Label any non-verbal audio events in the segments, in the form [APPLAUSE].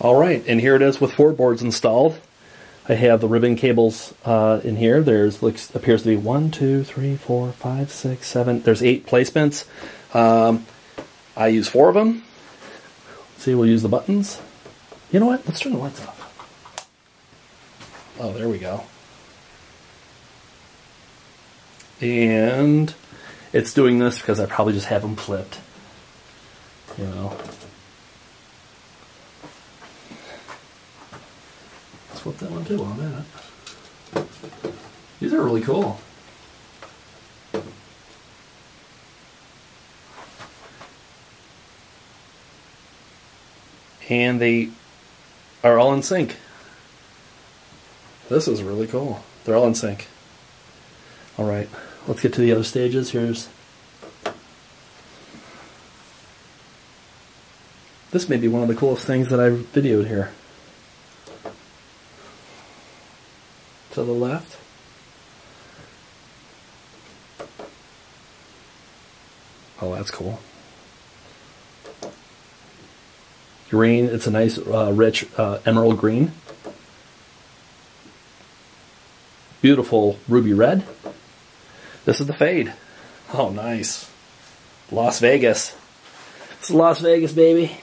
All right, and here it is with four boards installed. I have the ribbon cables uh, in here. There's appears to be one, two, three, four, five, six, seven. There's eight placements. Um, I use four of them. Let's see, we'll use the buttons. You know what? Let's turn the lights off. Oh, there we go. And it's doing this because I probably just have them flipped. You know. That one too. These are really cool. And they are all in sync. This is really cool. They're all in sync. All right, let's get to the other stages. Here's this may be one of the coolest things that I've videoed here. To the left. Oh, that's cool. Green, it's a nice, uh, rich uh, emerald green. Beautiful ruby red. This is the fade. Oh, nice. Las Vegas. It's Las Vegas, baby.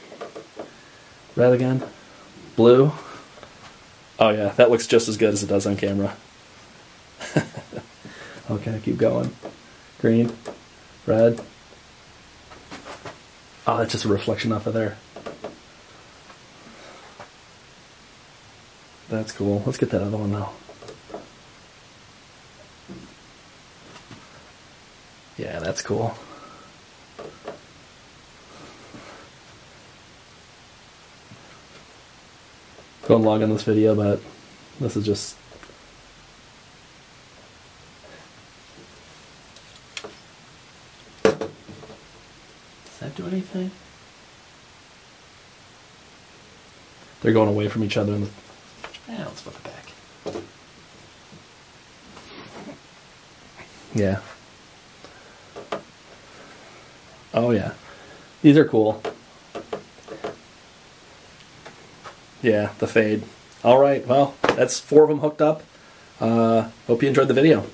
Red again. Blue. Oh, yeah, that looks just as good as it does on camera. [LAUGHS] okay, keep going. Green. Red. Oh, that's just a reflection off of there. That's cool. Let's get that other one now. Yeah, that's cool. Going long on this video, but this is just Does that do anything? They're going away from each other in yeah, let's flip it back. Yeah. Oh yeah. These are cool. Yeah, the fade. All right, well, that's four of them hooked up. Uh, hope you enjoyed the video.